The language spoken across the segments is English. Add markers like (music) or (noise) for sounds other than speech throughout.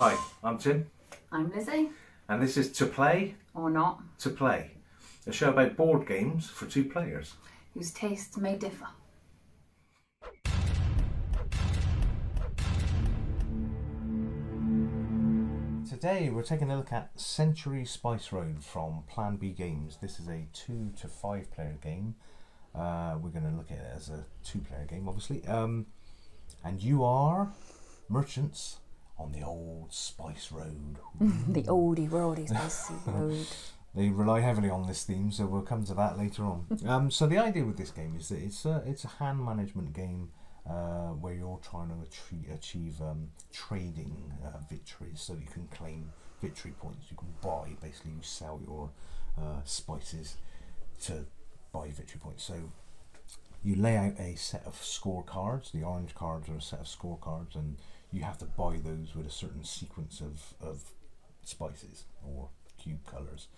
Hi, I'm Tim, I'm Lizzie, and this is To Play, or not, To Play, a show about board games for two players. whose tastes may differ. Today we're taking a look at Century Spice Road from Plan B Games. This is a two to five player game. Uh, we're going to look at it as a two player game, obviously. Um, and you are merchants on the old Spice Road. (laughs) the oldie worldy spicy (laughs) road. They rely heavily on this theme, so we'll come to that later on. (laughs) um, so the idea with this game is that it's a, it's a hand management game uh, where you're trying to achieve, achieve um, trading uh, victories, so you can claim victory points. You can buy, basically, you sell your uh, spices to buy victory points. So you lay out a set of scorecards. The orange cards are a set of scorecards, and you have to buy those with a certain sequence of, of spices or cube colours.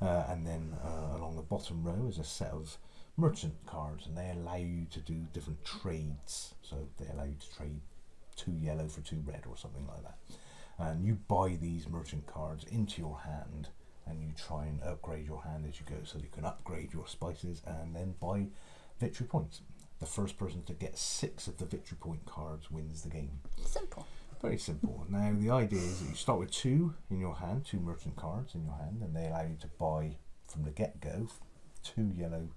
Uh, and then uh, along the bottom row is a set of merchant cards, and they allow you to do different trades. So they allow you to trade two yellow for two red or something like that. And you buy these merchant cards into your hand, and you try and upgrade your hand as you go, so you can upgrade your spices and then buy victory points. The first person to get six of the victory point cards wins the game. Simple. Very simple. Now the idea is that you start with two in your hand, two merchant cards in your hand, and they allow you to buy from the get go two yellow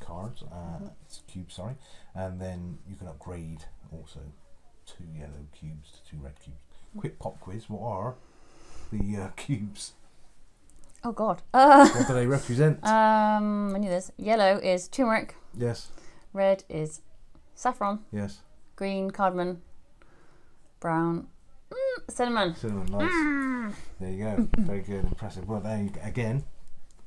cards, uh, cubes, sorry, and then you can upgrade also two yellow cubes to two red cubes. Quick pop quiz: What are the uh, (laughs) cubes? Oh God. Uh, (laughs) What do they represent? um, I knew this. Yellow is turmeric. yes, Red is saffron. yes, Green cardamom. Brown mm, cinnamon. cinnamon, nice. There you go. Very good, impressive. Well, there you, again,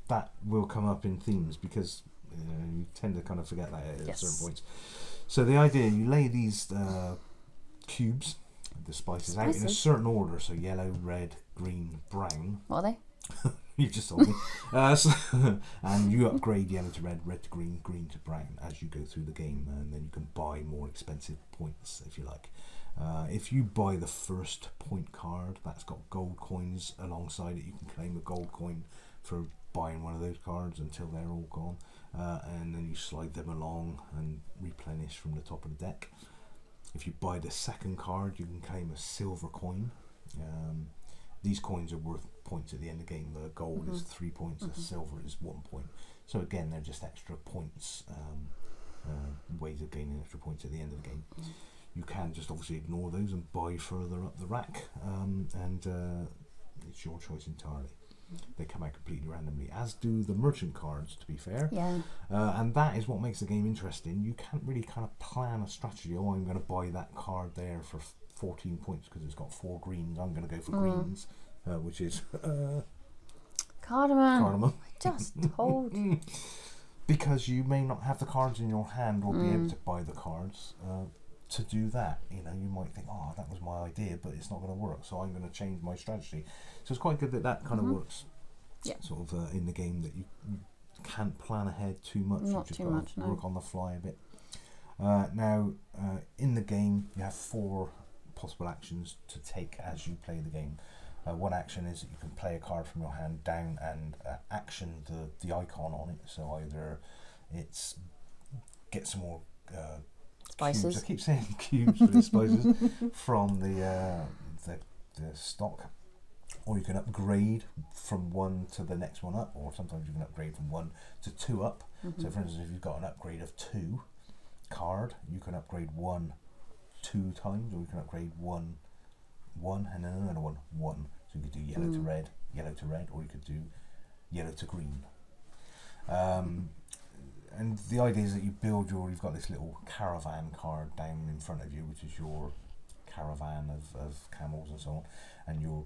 that will come up in themes because uh, you tend to kind of forget that at Yes. certain points. So the idea, you lay these uh, cubes, the spices, out in a certain order. So yellow, red, green, brown. What are they? (laughs) (laughs) You just told me. uh, so, (laughs) and you upgrade yellow to red, red to green, green to brown as you go through the game, and then you can buy more expensive points if you like. Uh, if you buy the first point card that's got gold coins alongside it, you can claim a gold coin for buying one of those cards until they're all gone, uh, and then you slide them along and replenish from the top of the deck. If you buy the second card, you can claim a silver coin. Um, these coins are worth points at the end of the game. The gold is three points, the silver is one point. So again, they're just extra points, um, uh, ways of gaining extra points at the end of the game. You can just obviously ignore those and buy further up the rack, um, and uh, it's your choice entirely. They come out completely randomly, as do the merchant cards. To be fair, Yeah. uh, and that is what makes the game interesting. You can't really kind of plan a strategy. Oh, I'm going to buy that card there for 14 points because it's got four greens. I'm going to go for greens, uh, which is (laughs) uh, Cardamom. cardamom. Just (laughs) told. you. because you may not have the cards in your hand or be able to buy the cards uh, to do that. You know, you might think, oh, that was my idea, but it's not going to work, so I'm going to change my strategy. So it's quite good that that kind of works. Yeah. Sort of uh, in the game that you, you can't plan ahead too much. Not you just too much, no. Work on the fly a bit. Uh, now, uh, in the game, you have four possible actions to take as you play the game. Uh, one action is that you can play a card from your hand down and uh, action the, the icon on it. So either it's get some more uh, Cubes. I keep saying (laughs) cubes, but it's spices (laughs) from the, uh, the the stock, or you can upgrade from one to the next one up, or sometimes you can upgrade from one to two up. So, for instance, if you've got an upgrade of two card, you can upgrade one two times, or you can upgrade one one and then another one one. So you could do yellow to red, yellow to red, or you could do yellow to green. Um, and the idea is that you build your you've got this little caravan card down in front of you which is your caravan of, of camels and so on and your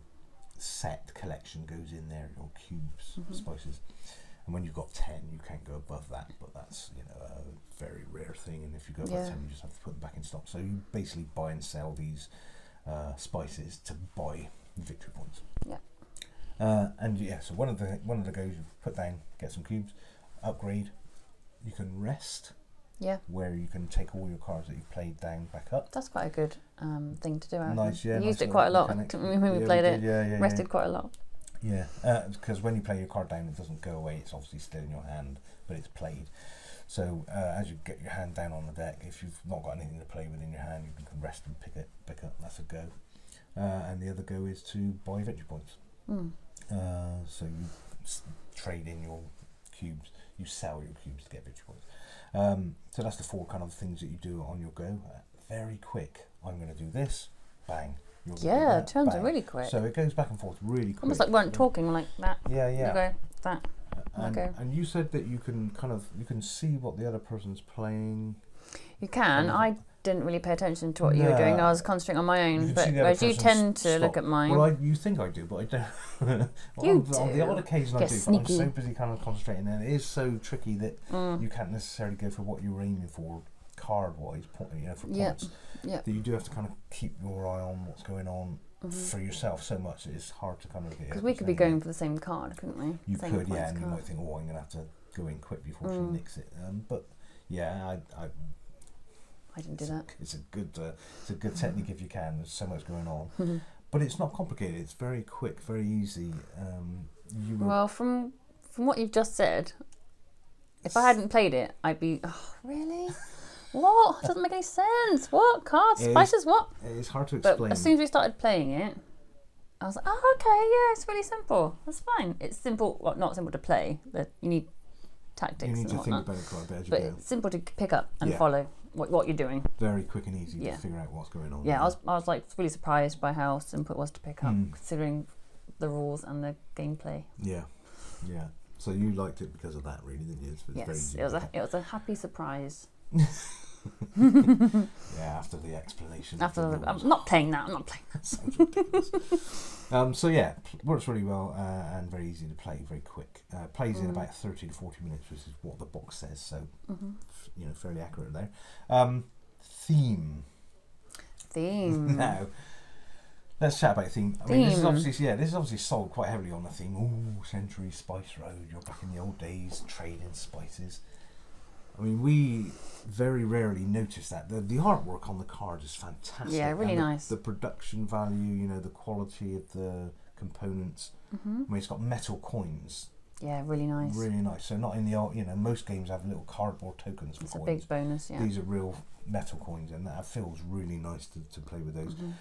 set collection goes in there your cubes spices and when you've got 10 you can't go above that but that's you know a very rare thing and if you go above Yeah. 10 you just have to put them back in stock so you basically buy and sell these uh, spices to buy victory points Yeah. uh, and yeah, so one of the one of the goes you put down, get some cubes, upgrade. You can rest Yeah. where you can take all your cards that you've played down back up. That's quite a good um, thing to do. I. Nice, yeah. We nice used it quite a lot mechanic. (laughs) when we Yeah, played did, it. Yeah, yeah, yeah. Rested quite a lot. Yeah, because when you play your card down, it doesn't go away. It's obviously still in your hand, but it's played. So uh, as you get your hand down on the deck, if you've not got anything to play with in your hand, you can rest and pick it, pick up. That's a go. Uh, and the other go is to buy victory points. Mm. Uh, so you s- trade in your cubes, you sell your cubes to get victory points. Um, so that's the four kind of things that you do on your go. Uh, very quick. I'm going to do this. Bang. You're Yeah, that, turns are bang. really quick. So it goes back and forth really quick. Almost like we weren't talking like that. Yeah, yeah. You go that. And, Okay. and you said that you can kind of you can see what the other person's playing. You can. I didn't really pay attention to what you were doing. I was concentrating on my own. But see the other whereas you person's tend to look at mine. Well, I, you think I do, but I don't. well, (laughs) You on, on the do. odd occasion I Get do, but. I'm so busy kind of concentrating, and it is so tricky that Mm. you can't necessarily go for what you're aiming for card-wise, point, you know, for Yeah, points. yeah. That you do have to kind of keep your eye on what's going on Mhm. for yourself so much it's hard to kind of. Because we could be going for the same card, couldn't we? You same could, yeah, points and you card. might think, oh, I'm going to have to go in quick before Mm. she nicks it. Um, but yeah, I, I I didn't do It's a- that. It's a good, uh, it's a good technique if you can. There's so much going on, Mhm. but it's not complicated. It's very quick, very easy. Um, Well, from from what you've just said, if I hadn't played it, I'd be, oh, really? What? Doesn't make any sense. What? Cards, It is- spices, what? it's hard to explain. But as soon as we started playing it, I was like, oh, okay, yeah, it's really simple. That's fine. It's simple, well, not simple to play, but you need tactics you need and to think about it quite a bit as you But go. it's simple to pick up and Yeah. follow what, what you're doing. Very quick and easy Yeah. to figure out what's going on. Yeah, I was, I was like really surprised by how simple it was to pick up, Mm. considering the rules and the gameplay. Yeah, yeah. So you liked it because of that, really, didn't you? It's Yes, it was a it was a happy surprise. (laughs) (laughs) yeah, after the explanation. After the I'm not playing that. I'm not playing. That. (laughs) Sounds ridiculous. um, so yeah, works really well uh, and very easy to play, very quick. Uh, plays in Mm. about thirty to forty minutes, which is what the box says. So hmm f- you know, fairly accurate there. Um, theme. Theme. (laughs) now, let's chat about theme. I mean, this is Theme. obviously yeah, this is obviously sold quite heavily on the theme. Ooh, Century Spice Road. You're back in the old days, trading spices. I mean, we very rarely notice that. The, the artwork on the card is fantastic. Yeah, really the- nice. The production value, you know, the quality of the components. hmm I mean, it's got metal coins. Yeah, really nice. Really nice. So not in the old, you know, most games have little cardboard tokens for it's a big bonus. Yeah. These are real metal coins, and that feels really nice to, to play with those. Mhm.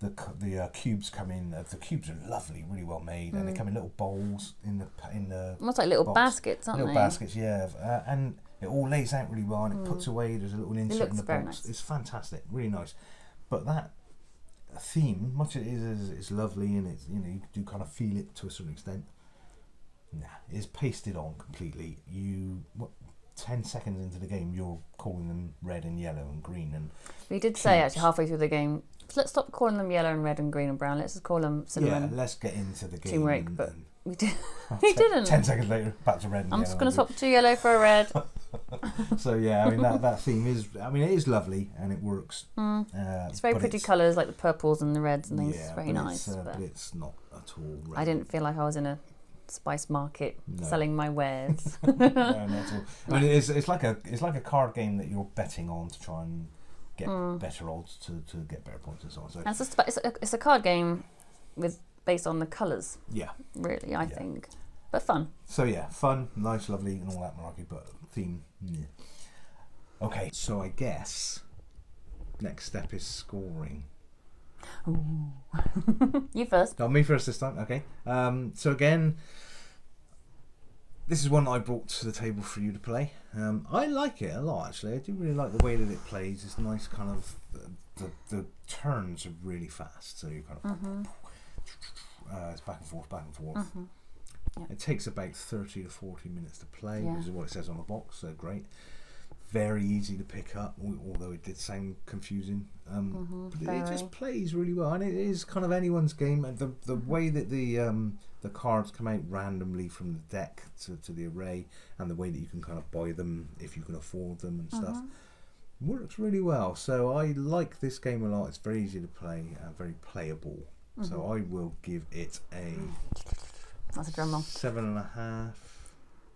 The the uh, cubes come in. Uh, the cubes are lovely, really well made, and they Mm. come in little bowls in the in the Almost like little box. baskets, aren't little they? baskets. Yeah, uh, and it all lays out really well, and it puts Mm. away. There's a little insert in the box. nice. It's fantastic, really nice. But that theme, much as it is, is, is lovely, and it's you know you do kind of feel it to a certain extent. Nah, it's pasted on completely. You what, ten seconds into the game, you're calling them red and yellow and green, and We did say actually halfway through the game, let's stop calling them yellow and red and green and brown. Let's just call them yeah, let's get into the game. Turmeric, but We did. (laughs) we (laughs) didn't. Ten seconds later, back to red. And I'm just going to swap two yellow for a red. (laughs) (laughs) So yeah, I mean that, that theme is. I mean it is lovely and it works. Mm. Uh, It's very pretty colours, like the purples and the reds and things. Yeah, it's very nice. It's, uh, but but it's not at all. I didn't feel like I was in a spice market No. selling my wares. (laughs) no, not at all. (laughs) I mean, it's, it's like a it's like a card game that you're betting on to try and get Mm. better odds to, to get better points and so on. So And it's, a, it's, a, it's a card game with based on the colours, yeah, really. I Yeah. think, but fun. so yeah, fun, nice, lovely, and all that malarkey, but theme. Yeah. Okay, so I guess next step is scoring. (laughs) You first. No, me first this time. Okay. Um, so again, this is one I brought to the table for you to play. Um, I like it a lot actually. I do really like the way that it plays. It's nice, kind of. The, the, the turns are really fast, so you kind of. hmm Uh, it's back and forth, back and forth. hmm It takes about thirty to forty minutes to play, Yeah. which is what it says on the box. So great. Very easy to pick up, although it did sound confusing. Um, hmm but it just plays really well, and it is kind of anyone's game. And the the way that the um, the cards come out randomly from the deck to, to the array, and the way that you can kind of buy them if you can afford them and stuff, Mm-hmm. works really well. So I like this game a lot. It's very easy to play and very playable. So Mhm. I will give it a That's a drum roll. seven and a half.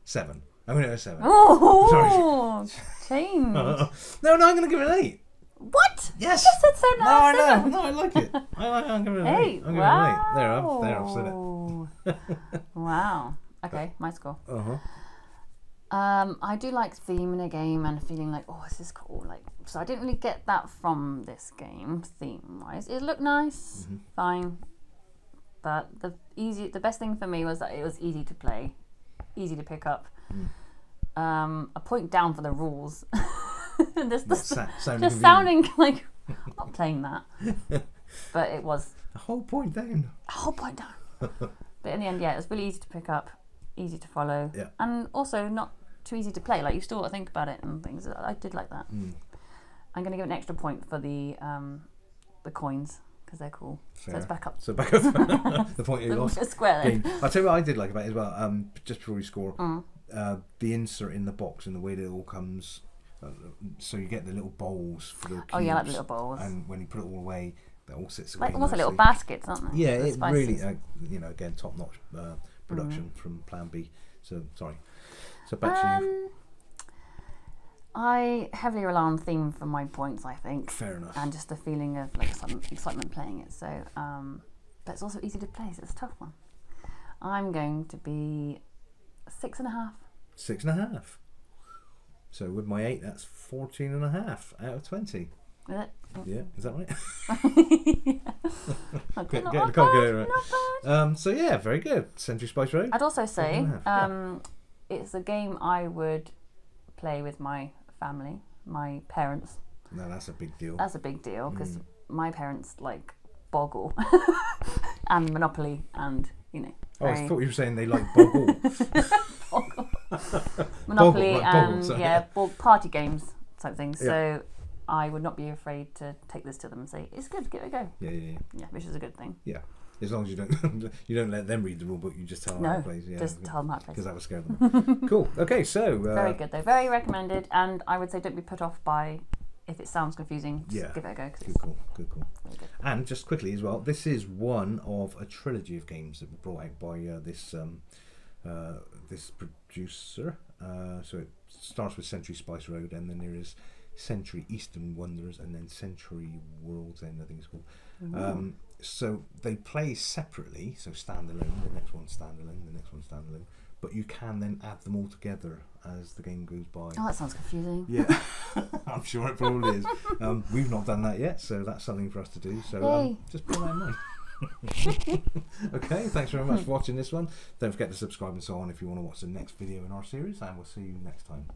Seven. I'm going to go seven. Oh, (laughs) change. (laughs) no, no, I'm going to give it an eight. what? Yes. You said so No. I know. No, I like it. I like. I'm giving it an eight. Eight. I'm giving wow. it an eight. There, I've, there, I've said it. (laughs) wow. Okay, my score. Uh huh. Um, I do like theme in a game and feeling like, oh, this is cool. Like, so I didn't really get that from this game theme wise. It looked nice, Mm-hmm. fine, but the easy, the best thing for me was that it was easy to play, easy to pick up. Mm. Um, a point down for the rules. (laughs) What, this, sa- sounding just (laughs) sounding like I'm not playing (laughs) that, but it was A whole point down. a whole point down. but in the end, yeah, it was really easy to pick up, easy to follow, Yeah. and also not too easy to play. Like you still got to think about it and things. I did like that. Mm. I'm going to give an extra point for the um, the coins because they're cool. So it's back up So back up (laughs) the point you lost. a square then. Game. I'll tell you what I did like about it as well. Um, just before we score, Mm. uh, the insert in the box and the way that it all comes. Uh, so you get the little bowls for the Oh yeah, like the little bowls. and when you put it all away, that all sits away. like almost like little baskets, aren't they? Yeah, the it spices. really, uh, you know, again, top notch uh, production Mm. from Plan B. So sorry. So back to you. I heavily rely on theme for my points. I think. Fair enough. and just the feeling of like some excitement playing it. So, um, but it's also easy to play, so it's a tough one. I'm going to be six and a half. Six and a half. So with my eight, that's 14 and a half out of 20. Is it? Yeah, is that right? (laughs) (laughs) Okay, Get- not get the bad, right. not. Um, so yeah, very good. Century Spice Road. I'd also say um, it's a game I would play with my family, my parents. No, that's a big deal. That's a big deal because Mm. my parents like Boggle (laughs) and Monopoly and you know. Oh, I thought you were saying they like Boggle. (laughs) (laughs) Monopoly right, Boggle, and sorry. yeah, party games type things. Yeah. So I would not be afraid to take this to them and say it's good, give it a go. yeah, yeah, yeah. Yeah, which is a good thing. Yeah. As long as you don't (laughs) you don't let them read the rule book, you just tell them how No, it plays. Yeah, Just tell them how it plays. because that would scare them. (laughs) cool. Okay, so uh, Very good though, very recommended, and I would say don't be put off by if it sounds confusing. Just Yeah. give it a go Good call. Good call. good. And just quickly as well, this is one of a trilogy of games that were brought out by uh, this um, uh, this producer. Uh, so it starts with Century Spice Road, and then there is Century Eastern Wonders, and then Century World's End. I think it's called. Um, so they play separately, so standalone. The next one standalone. The next one standalone. But you can then add them all together as the game goes by. Oh, that sounds confusing. Yeah, (laughs) I'm sure it probably is. Um, we've not done that yet, so that's something for us to do. So um, just bear that in mind. (laughs) okay, thanks very much for watching this one. Don't forget to subscribe and so on if you want to watch the next video in our series, and we'll see you next time.